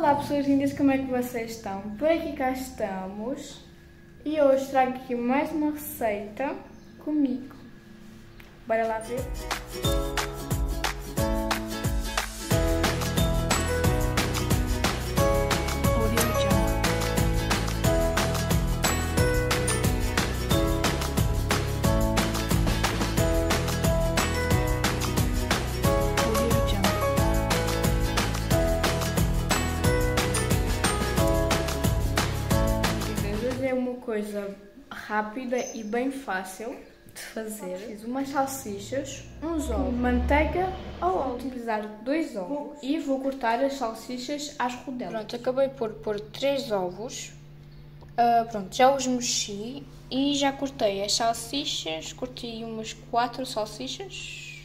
Olá pessoas lindas, como é que vocês estão? Por aqui cá estamos e hoje trago aqui mais uma receita comigo. Bora lá ver? Coisa rápida e bem fácil de fazer. Fiz umas salsichas, uns ovos, manteiga ou vou utilizar dois ovos e vou cortar as salsichas às rodelas. Pronto, acabei por pôr três ovos. Uh, pronto, já os mexi e já cortei as salsichas, cortei umas quatro salsichas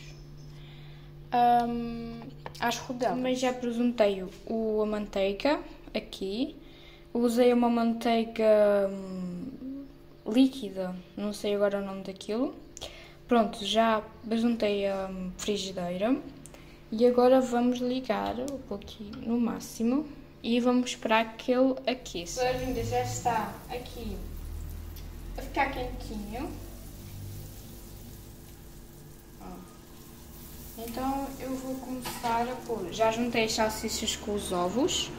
um, às rodelas. Também já presuntei o, a manteiga aqui. Usei uma manteiga hum, líquida, não sei agora o nome daquilo. Pronto, já besuntei a hum, frigideira e agora vamos ligar um pouquinho no máximo e vamos esperar que ele aqueça. Agora ainda já está aqui a ficar quentinho. Então eu vou começar a pôr, já juntei as salsichas com os ovos.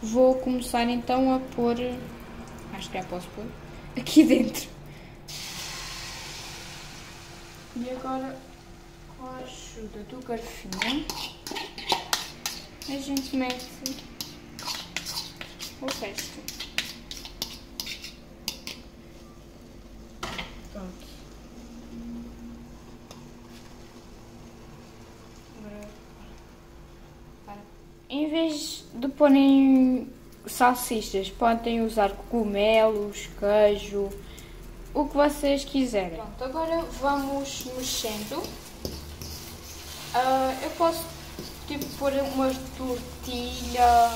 Vou começar então a pôr, acho que já posso pôr, aqui dentro. E agora, com a ajuda do garfinho, a gente mete o resto. Pronto. Em vez de porem salsichas, podem usar cogumelos, queijo, o que vocês quiserem. Pronto, agora vamos mexendo. Uh, eu posso tipo pôr uma tortilha,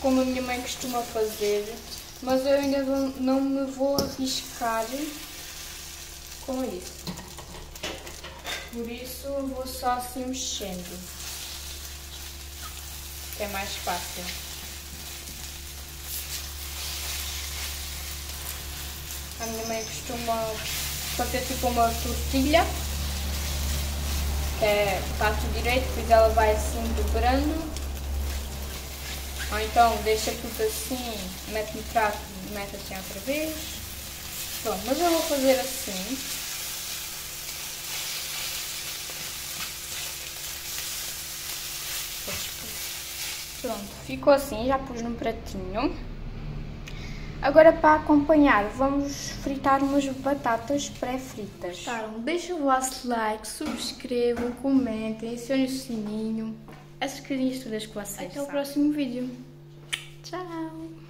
como a minha mãe costuma fazer, mas eu ainda não me vou arriscar com isso. Por isso vou só assim mexendo que é mais fácil. A minha mãe costuma fazer tipo uma tortilha, que é parte direito, depois ela vai assim dobrando. Ou então deixa tudo assim, mete no prato mete assim outra vez. Pronto, mas eu vou fazer assim. Pronto, ficou assim, já pus no pratinho. Agora para acompanhar, vamos fritar umas batatas pré-fritas. Gostaram? Deixem o vosso like, subscrevam, comentem, acionem o sininho. Essas coisinhas todas que vocês Até o próximo vídeo. Tchau!